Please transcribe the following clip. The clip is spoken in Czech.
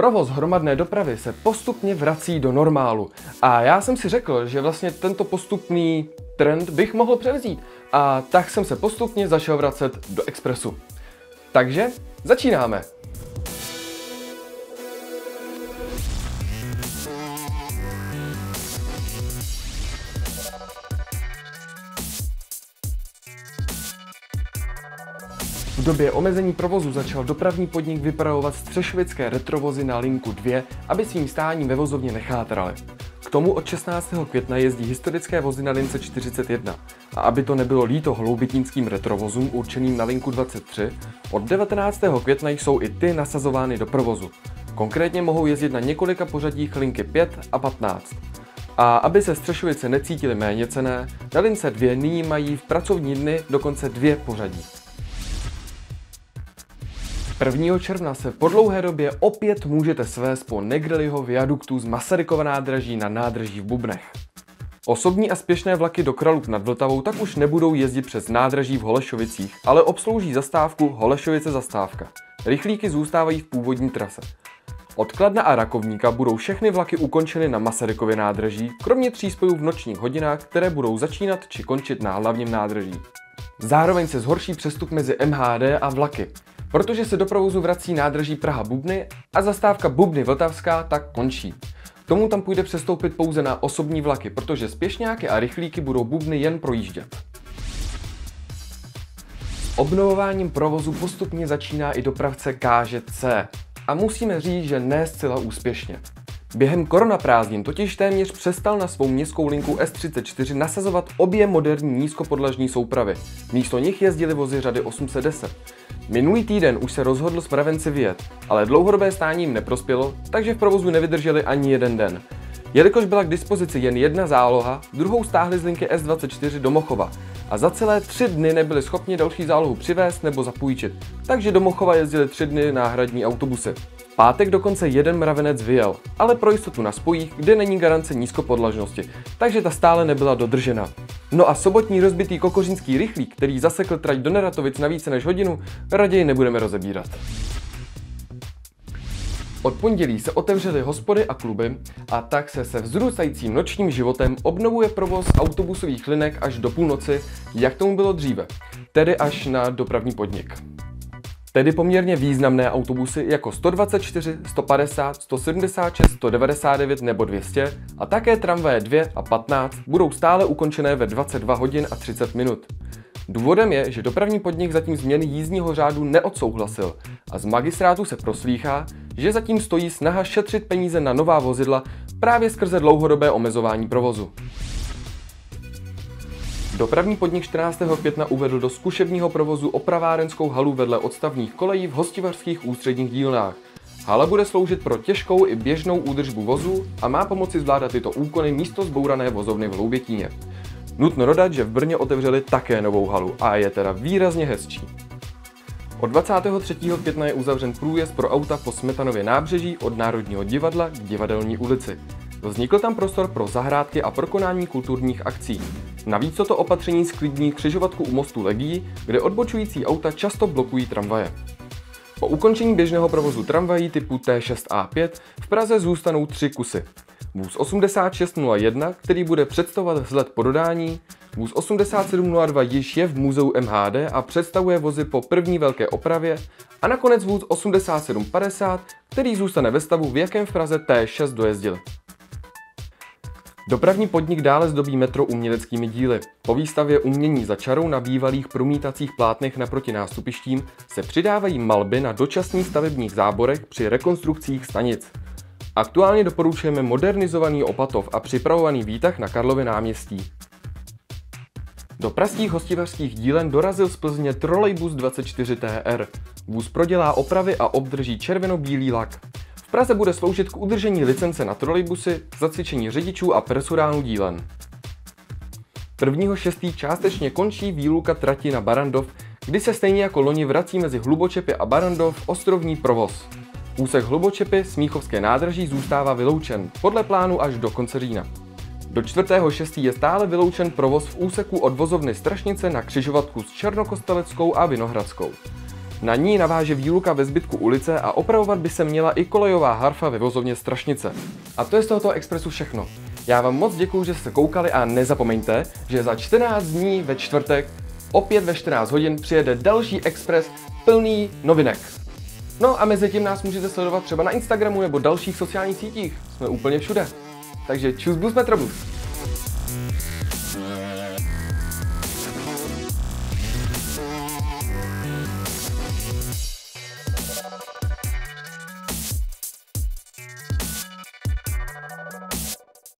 Provoz hromadné dopravy se postupně vrací do normálu a já jsem si řekl, že vlastně tento postupný trend bych mohl převzít a tak jsem se postupně začal vracet do Expressu. Takže začínáme! V době omezení provozu začal dopravní podnik vypravovat střešovické retrovozy na linku 2, aby svým stáním ve vozovně nechátrali. K tomu od 16. května jezdí historické vozy na lince 41. A aby to nebylo líto hloubitínským retrovozům určeným na linku 23, od 19. května jsou i ty nasazovány do provozu. Konkrétně mohou jezdit na několika pořadích linky 5 a 15. A aby se Střešovice necítily méně cené, na lince 2 nyní mají v pracovní dny dokonce dvě pořadí. 1. června se po dlouhé době opět můžete svést po Negreliho viaduktu z Masarykova nádraží na nádraží v Bubnech. Osobní a spěšné vlaky do Kraluk nad Vltavou tak už nebudou jezdit přes nádraží v Holešovicích, ale obslouží zastávku Holešovice zastávka. Rychlíky zůstávají v původní trase. Od Kladna a Rakovníka budou všechny vlaky ukončeny na Masarykově nádraží, kromě tří spojů v nočních hodinách, které budou začínat či končit na hlavním nádraží. Zároveň se zhorší přestup mezi MHD a vlaky. Protože se do provozu vrací nádraží Praha Bubny a zastávka Bubny Vltavská tak končí. Tomu tam půjde přestoupit pouze na osobní vlaky, protože spěšňáky a rychlíky budou Bubny jen projíždět. Obnovováním provozu postupně začíná i dopravce KŽC. A musíme říct, že ne zcela úspěšně. Během koronaprázdnin totiž téměř přestal na svou městskou linku S34 nasazovat obě moderní nízkopodlažní soupravy. Místo nich jezdily vozy řady 810. Minulý týden už se rozhodl spravenci vyjet, ale dlouhodobé stání jim neprospělo, takže v provozu nevydrželi ani jeden den. Jelikož byla k dispozici jen jedna záloha, druhou stáhli z linky S24 do Mochova a za celé tři dny nebyli schopni další zálohu přivést nebo zapůjčit, takže do Mochova jezdili tři dny náhradní autobusy pátek dokonce jeden mravenec vyjel, ale pro jistotu na spojích, kde není garance nízkopodlažnosti, takže ta stále nebyla dodržena. No a sobotní rozbitý kokořínský rychlík, který zasekl trať do Neratovic na více než hodinu, raději nebudeme rozebírat. Od pondělí se otevřely hospody a kluby a tak se se vzrůstajícím nočním životem obnovuje provoz autobusových linek až do půlnoci, jak tomu bylo dříve, tedy až na dopravní podnik. Tedy poměrně významné autobusy jako 124, 150, 176, 199 nebo 200 a také tramvaje 2 a 15 budou stále ukončené ve 22 hodin a 30 minut. Důvodem je, že dopravní podnik zatím změny jízdního řádu neodsouhlasil a z magistrátu se proslýchá, že zatím stojí snaha šetřit peníze na nová vozidla právě skrze dlouhodobé omezování provozu. Dopravní podnik 14. května uvedl do zkušebního provozu opravárenskou halu vedle odstavních kolejí v hostivařských ústředních dílnách. Hala bude sloužit pro těžkou i běžnou údržbu vozu a má pomoci zvládat tyto úkony místo zbourané vozovny v Loubětíně. Nutno dodat, že v Brně otevřeli také novou halu a je teda výrazně hezčí. Od 23. května je uzavřen průjezd pro auta po Smetanově nábřeží od Národního divadla k Divadelní ulici. Vznikl tam prostor pro zahrádky a pro konání kulturních akcí. Navíc toto opatření sklidní křižovatku u mostu Legí, kde odbočující auta často blokují tramvaje. Po ukončení běžného provozu tramvají typu T6A5 v Praze zůstanou tři kusy. Vůz 8601, který bude představovat vzhled po dodání, vůz 8702 již je v muzeu MHD a představuje vozy po první velké opravě a nakonec vůz 8750, který zůstane ve stavu, v jakém v Praze T6 dojezdil. Dopravní podnik dále zdobí metro uměleckými díly. Po výstavě umění za čarou na bývalých promítacích plátnech naproti nástupištím se přidávají malby na dočasných stavebních záborech při rekonstrukcích stanic. Aktuálně doporučujeme modernizovaný Opatov a připravovaný výtah na Karlově náměstí. Do pražských hostivařských dílen dorazil z Plzně trolejbus 24TR. Vůz prodělá opravy a obdrží červeno-bílý lak. Praze bude sloužit k udržení licence na trolejbusy, zacvičení řidičů a personálu dílen. 1.6. částečně končí výluka trati na Barandov, kdy se stejně jako loni vrací mezi Hlubočepy a Barandov ostrovní provoz. Úsek Hlubočepy Smíchovské nádraží zůstává vyloučen, podle plánu až do konce října. Do 4.6. je stále vyloučen provoz v úseku od vozovny Strašnice na křižovatku s Černokosteleckou a Vinohradskou. Na ní naváže výluka ve zbytku ulice a opravovat by se měla i kolejová harfa ve vozovně Strašnice. A to je z tohoto expresu všechno. Já vám moc děkuji, že jste koukali a nezapomeňte, že za 14 dní ve čtvrtek opět ve 14 hodin přijede další expres plný novinek. No a mezi tím nás můžete sledovat třeba na Instagramu nebo dalších sociálních sítích. Jsme úplně všude. Takže čus bus Metrobus.